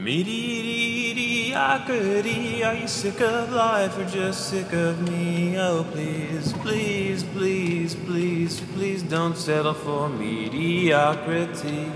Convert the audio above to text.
Me dee dee dee, are you sick of life or just sick of me? Oh, please, please, please, please, please don't settle for mediocrity.